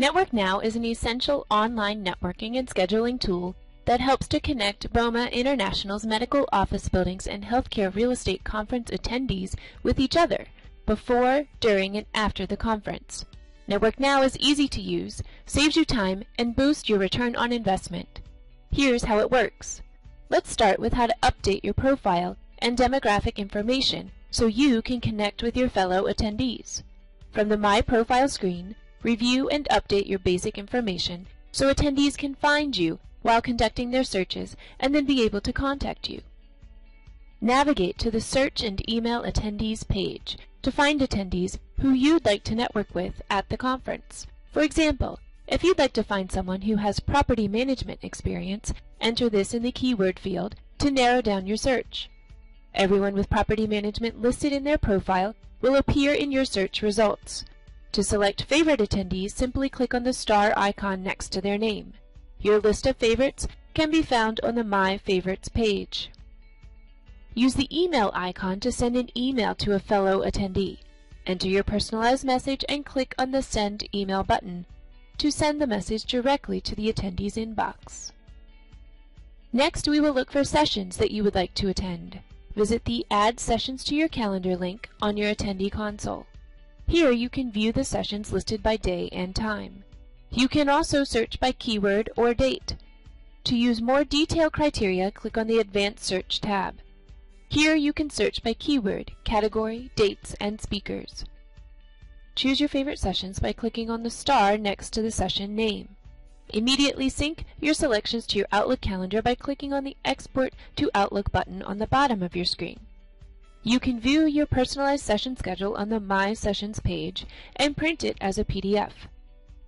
Network Now is an essential online networking and scheduling tool that helps to connect BOMA International's medical office buildings and healthcare real estate conference attendees with each other before, during, and after the conference. Network Now is easy to use, saves you time, and boosts your return on investment. Here's how it works. Let's start with how to update your profile and demographic information so you can connect with your fellow attendees. From the My Profile screen, Review and update your basic information so attendees can find you while conducting their searches and then be able to contact you. Navigate to the Search and Email Attendees page to find attendees who you'd like to network with at the conference. For example, if you'd like to find someone who has property management experience, enter this in the keyword field to narrow down your search. Everyone with property management listed in their profile will appear in your search results. To select favorite attendees, simply click on the star icon next to their name. Your list of favorites can be found on the My Favorites page. Use the email icon to send an email to a fellow attendee. Enter your personalized message and click on the Send Email button to send the message directly to the attendee's inbox. Next, we will look for sessions that you would like to attend. Visit the Add Sessions to Your Calendar link on your attendee console. Here you can view the sessions listed by day and time. You can also search by keyword or date. To use more detailed criteria, click on the Advanced Search tab. Here you can search by keyword, category, dates, and speakers. Choose your favorite sessions by clicking on the star next to the session name. Immediately sync your selections to your Outlook calendar by clicking on the Export to Outlook button on the bottom of your screen. You can view your personalized session schedule on the My Sessions page and print it as a PDF.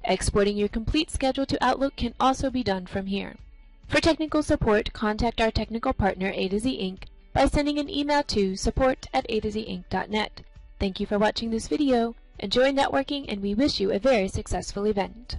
Exporting your complete schedule to Outlook can also be done from here. For technical support, contact our technical partner A2Z Inc. by sending an email to support at a to z inc.net. Thank you for watching this video. Enjoy networking and we wish you a very successful event.